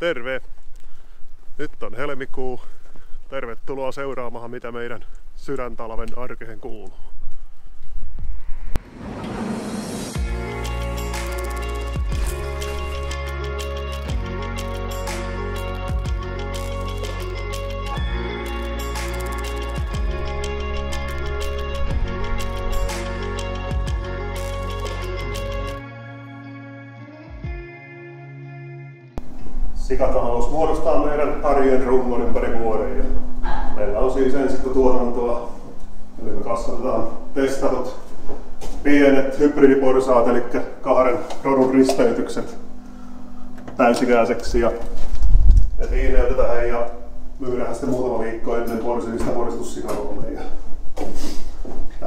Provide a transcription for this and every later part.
Terve! Nyt on helmikuu. Tervetuloa seuraamaan, mitä meidän sydäntalven arkeen kuuluu. Sikatalous muodostaa meidän arjen rungon ympäri vuoden. Ja meillä on siis ensikkotuotantoa, eli me kasvatetaan testatut pienet hybridiporsaat, eli kahden rodun risteytykset täysikäiseksi. Ja ne tiineytetään ja myydään sitten muutama viikko ennen porsiista poristussikalvolle. Ja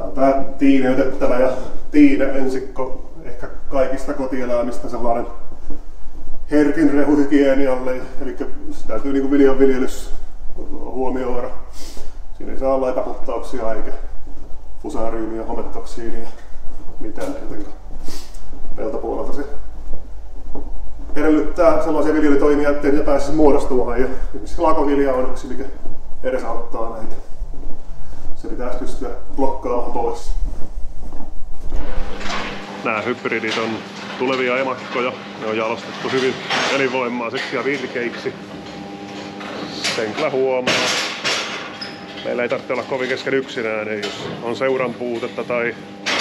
on tämä tiineytettävä ja tiine ensikko ehkä kaikista kotieläimistä sellainen herkin rehuhygienialle, eli se täytyy niin viljan viljelys huomioida. Siinä ei saa olla epäpuhtauksia eikä fusaryymiä, hometoksiinia, mitään, joten peltopuolelta se edellyttää sellaisia viljelytoimia, ettei niitä pääsisi muodostumaan. Ja esimerkiksi lakovilja on yksi, mikä edesauttaa näitä. Se pitäisi pystyä blokkaamaan pois. Nämä hybridit on tulevia emakkoja. Ne on jalostettu hyvin elinvoimaiseksi ja virkeiksi. Sen kyllä huomaa. Meillä ei tarvitse olla kovin kesken yksinään, jos on seuran puutetta tai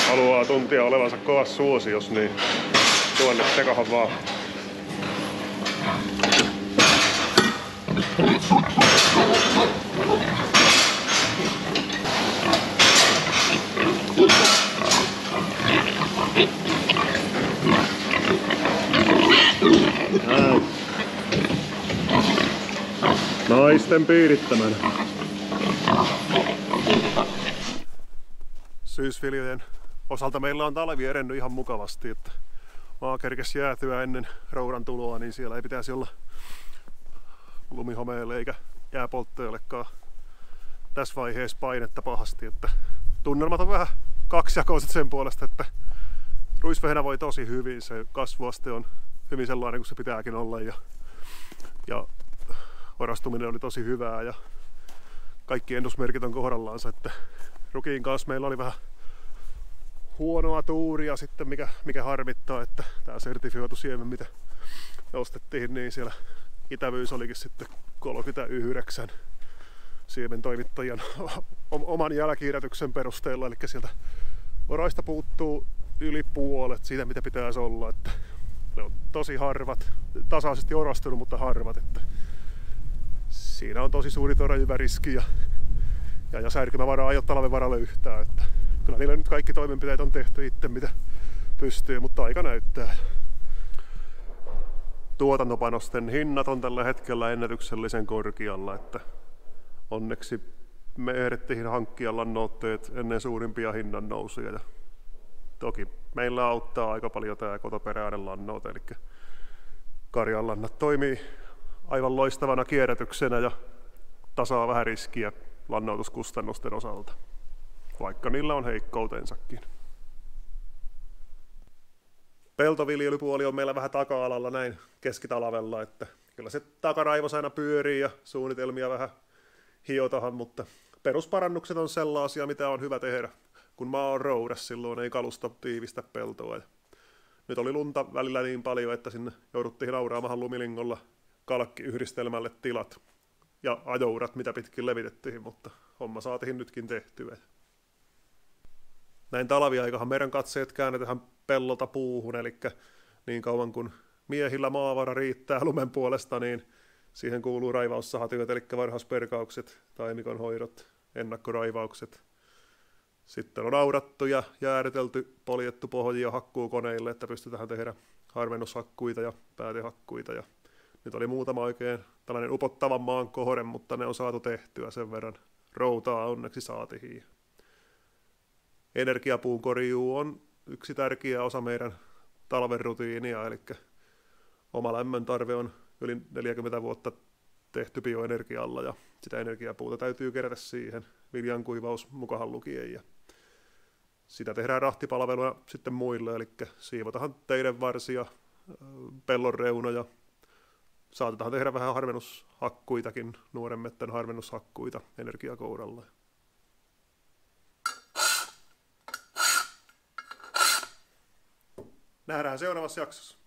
haluaa tuntia olevansa kovassa suosiossa, niin tuonne sekahan vaan. Naisten piirittämänä. Syysviljojen osalta meillä on talvi erennyt ihan mukavasti, että maa kerkesi jäätyä ennen roudan tuloa, niin siellä ei pitäisi olla lumihomeelle eikä jääpolttojallekaan tässä vaiheessa painetta pahasti. Että tunnelmat on vähän kaksijakoiset sen puolesta, että ruisvehnä voi tosi hyvin, se kasvuaste on hyvin sellainen kuin se pitääkin olla. Ja, ja varastuminen oli tosi hyvää ja kaikki ennusmerkit on kohdallaansa, että Rukiin kanssa meillä oli vähän huonoa tuuria sitten, mikä, mikä harmittaa, että tämä sertifioitu siemen, mitä ostettiin, niin siellä itävyys olikin sitten 39 siemen toimittajan oman jälkikirjoituksen perusteella, eli sieltä oraista puuttuu yli puolet siitä, mitä pitäisi olla, että ne on tosi harvat, tasaisesti orastunut, mutta harvat, että siinä on tosi suuri torajyväriski ja, ja, ja särkymävaraa ei ole talven varalle yhtään, että kyllä niillä nyt kaikki toimenpiteet on tehty itse, mitä pystyy, mutta aika näyttää. Tuotantopanosten hinnat on tällä hetkellä ennätyksellisen korkealla, että onneksi me ehdittiin hankkia lannoitteet ennen suurimpia hinnan nousuja. Toki meillä auttaa aika paljon tämä kotoperäinen lannoite, eli karjanlannat toimii aivan loistavana kierrätyksenä ja tasaa vähän riskiä lannoituskustannusten osalta, vaikka niillä on heikkoutensakin. Peltoviljelypuoli on meillä vähän taka-alalla näin keskitalvella, että kyllä se takaraivos aina pyörii ja suunnitelmia vähän hiotahan, mutta perusparannukset on sellaisia, mitä on hyvä tehdä, kun maa on roudas, silloin ei kalusto tiivistä peltoa. Ja nyt oli lunta välillä niin paljon, että sinne jouduttiin nauraamahan lumilingolla kalkkiyhdistelmälle tilat ja ajourat, mitä pitkin levitettiin, mutta homma saatiin nytkin tehtyä. Näin talviaikahan meidän katseet käännetään pellolta puuhun, eli niin kauan kun miehillä maavara riittää lumen puolesta, niin siihen kuuluu raivaussahatyöt, eli varhaisperkaukset, taimikon hoidot, ennakkoraivaukset. Sitten on aurattu ja jäädytelty, poljettu pohjia hakkuukoneille, että pystytään tehdä harvennushakkuita ja päätehakkuita. Ja nyt oli muutama oikein tällainen upottavan maan kohde, mutta ne on saatu tehtyä sen verran. Routaa onneksi saatiin. Energiapuun korjuu on yksi tärkeä osa meidän talven rutiinia, eli oma lämmön tarve on yli 40 vuotta tehty bioenergialla ja sitä energiapuuta täytyy kerätä siihen viljan kuivaus mukahan lukien. Ja sitä tehdään rahtipalveluna sitten muille, eli siivotahan teidän varsia, pellon reunoja, saatetaan tehdä vähän harvennushakkuitakin, nuoren mettän harvennushakkuita energiakouralla. Nähdään seuraavassa jaksossa.